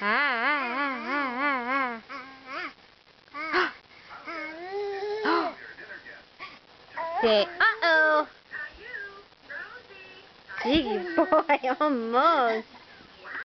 Say, uh-oh. Gee, boy, almost.